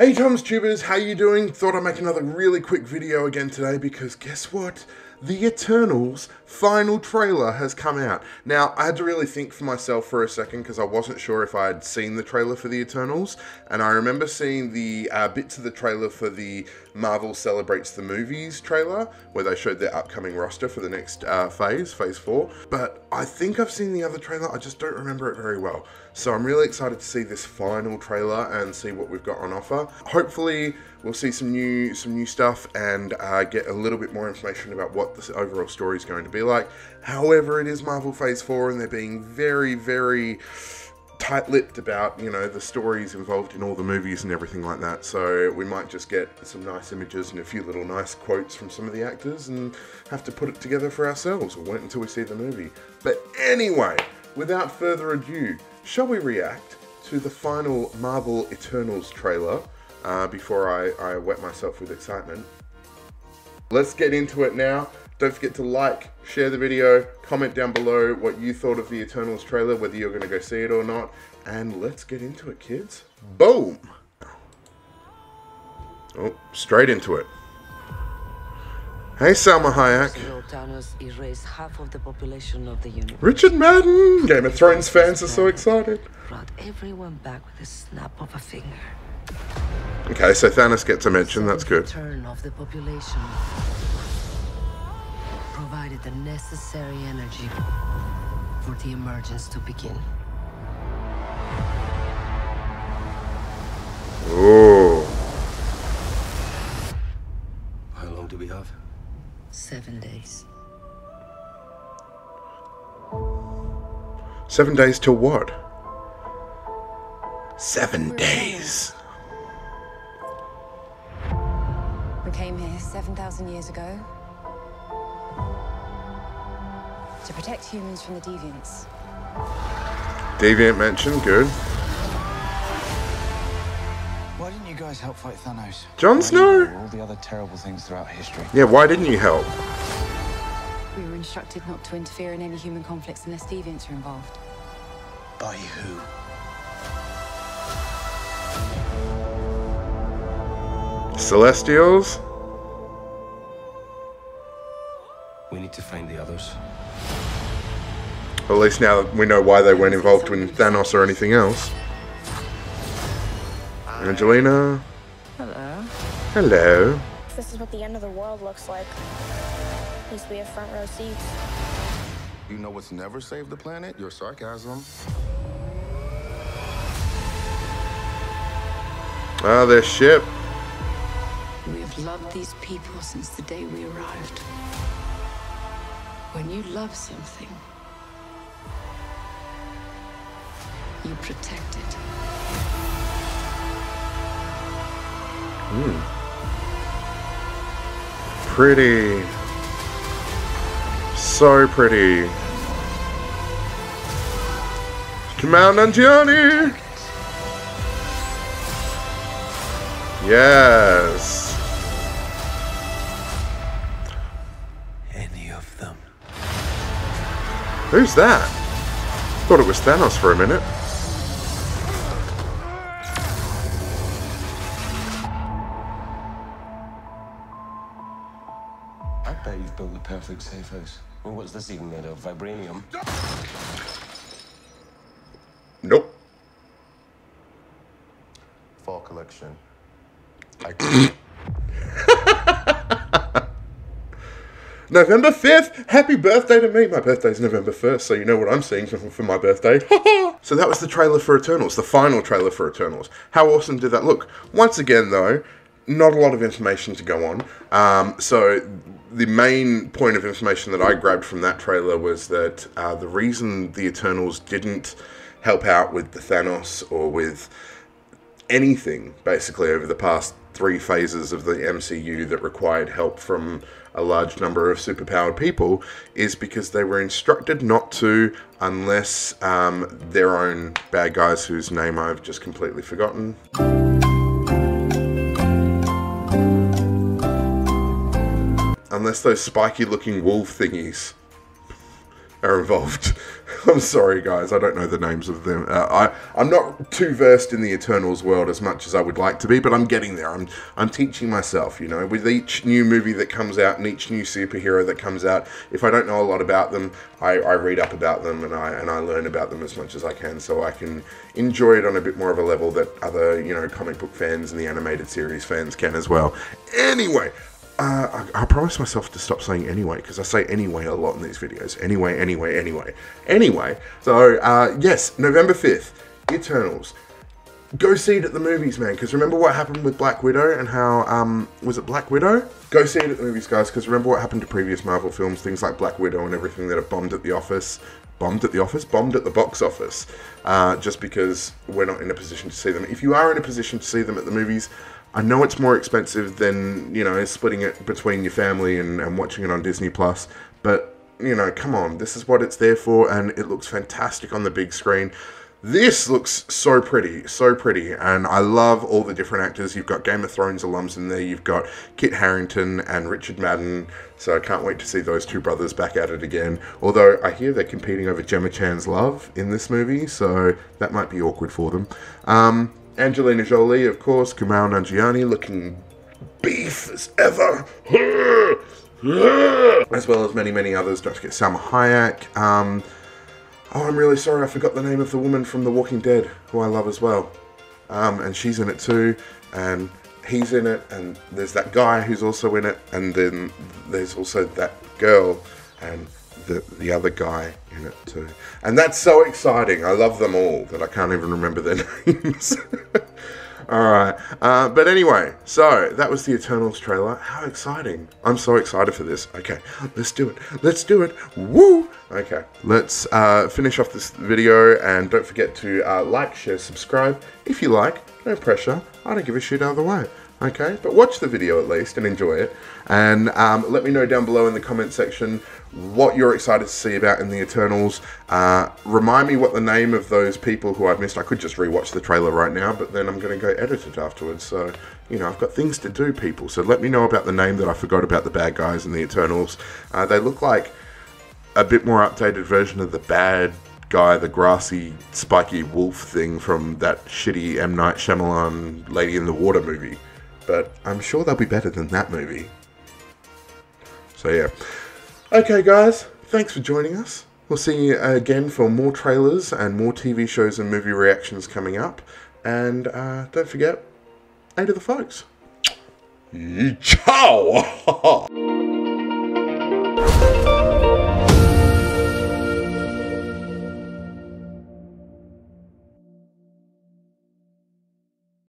Hey Tom's Tubers, how you doing? Thought I'd make another really quick video again today because guess what? The Eternals final trailer has come out. Now, I had to really think for myself for a second because I wasn't sure if I had seen the trailer for the Eternals. And I remember seeing the uh, bits of the trailer for the Marvel Celebrates the Movies trailer where they showed their upcoming roster for the next uh, phase, phase four. But I think I've seen the other trailer, I just don't remember it very well. So I'm really excited to see this final trailer and see what we've got on offer. Hopefully, we'll see some new some new stuff and uh, get a little bit more information about what the overall story is going to be like. However, it is Marvel Phase 4 and they're being very, very tight-lipped about, you know, the stories involved in all the movies and everything like that. So we might just get some nice images and a few little nice quotes from some of the actors and have to put it together for ourselves or wait until we see the movie. But anyway, without further ado, shall we react to the final Marvel Eternals trailer uh, before I, I wet myself with excitement? Let's get into it now. Don't forget to like, share the video, comment down below what you thought of the Eternals trailer, whether you're going to go see it or not, and let's get into it, kids. Boom! Oh, straight into it. Hey, Salma Hayek. Half of the population of the universe. Richard Madden! Game of Thrones fans are so excited. Brought everyone back with a snap of a finger. Okay, so Thanos gets a mention, that's good. Turn of the population provided the necessary energy for the emergence to begin. Oh. How long do we have? Seven days. Seven days till what? Seven days. We came here 7,000 years ago to protect humans from the deviants. Deviant mention, good. Why didn't you guys help fight Thanos? Jon Snow? All the other terrible things throughout history. Yeah, why didn't you help? We were instructed not to interfere in any human conflicts unless deviants are involved. By who? Celestials? We need to find the others. At least now we know why they weren't involved with Thanos or anything else. Angelina? Hello. Hello. This is what the end of the world looks like. At least we have front row seats. You know what's never saved the planet? Your sarcasm. Ah, their ship. Loved these people since the day we arrived. When you love something, you protect it. Hmm. Pretty. So pretty. Kumail Nanjiani! Yes. Who's that? Thought it was Thanos for a minute. I bet you've built the perfect safe house. Well, what's this even made of? Vibranium? Nope. Fall collection. November 5th, happy birthday to me. My birthday's November 1st, so you know what I'm seeing for, my birthday. so that was the trailer for Eternals, the final trailer for Eternals. How awesome did that look? Once again, though, not a lot of information to go on. Um, so the main point of information that I grabbed from that trailer was that uh, the reason the Eternals didn't help out with the Thanos or with anything basically over the past three phases of the MCU that required help from a large number of superpowered people is because they were instructed not to unless um, their own bad guys whose name I've just completely forgotten. Unless those spiky looking wolf thingies are involved. I'm sorry, guys. I don't know the names of them. Uh, I I'm not too versed in the Eternals world as much as I would like to be, but I'm getting there. I'm I'm teaching myself. You know, with each new movie that comes out and each new superhero that comes out, if I don't know a lot about them, I, I read up about them and I and I learn about them as much as I can, so I can enjoy it on a bit more of a level that other you know comic book fans and the animated series fans can as well. Anyway. Uh, I, I promised myself to stop saying anyway because I say anyway a lot in these videos. Anyway, anyway, anyway. Anyway, so uh, yes, November 5th, Eternals. Go see it at the movies, man, because remember what happened with Black Widow and how, um, was it Black Widow? Go see it at the movies, guys, because remember what happened to previous Marvel films, things like Black Widow and everything that have bombed at the office. Bombed at the office? Bombed at the box office. Uh, just because we're not in a position to see them. If you are in a position to see them at the movies, I know it's more expensive than, you know, splitting it between your family and, and watching it on Disney Plus, but, you know, come on, this is what it's there for, and it looks fantastic on the big screen. This looks so pretty, so pretty, and I love all the different actors. You've got Game of Thrones alums in there, you've got Kit Harrington and Richard Madden, so I can't wait to see those two brothers back at it again. Although I hear they're competing over Gemma Chan's love in this movie, so that might be awkward for them. Um, Angelina Jolie, of course, Kumail Nanjiani looking beef as ever. as well as many, many others. Don't forget Salma Hayek. Um, oh, I'm really sorry, I forgot the name of the woman from The Walking Dead, who I love as well. Um, and she's in it too, and he's in it, and there's that guy who's also in it, and then there's also that girl, and the, the other guy in it too. And that's so exciting. I love them all that I can't even remember their names. Alright. Uh, but anyway, so that was the Eternals trailer. How exciting. I'm so excited for this. Okay, let's do it. Let's do it. Woo! Okay, let's uh, finish off this video and don't forget to uh, like, share, subscribe. If you like, no pressure. I don't give a shit either way okay? But watch the video at least and enjoy it. And um, let me know down below in the comment section what you're excited to see about in the Eternals. Uh, remind me what the name of those people who I've missed. I could just rewatch the trailer right now, but then I'm going to go edit it afterwards. So, you know, I've got things to do, people. So let me know about the name that I forgot about the bad guys in the Eternals. Uh, they look like a bit more updated version of the bad guy, the grassy, spiky wolf thing from that shitty M. Night Shyamalan Lady in the Water movie but I'm sure they'll be better than that movie. So yeah. Okay guys, thanks for joining us. We'll see you again for more trailers and more TV shows and movie reactions coming up. And uh, don't forget, eight of the folks. Ciao!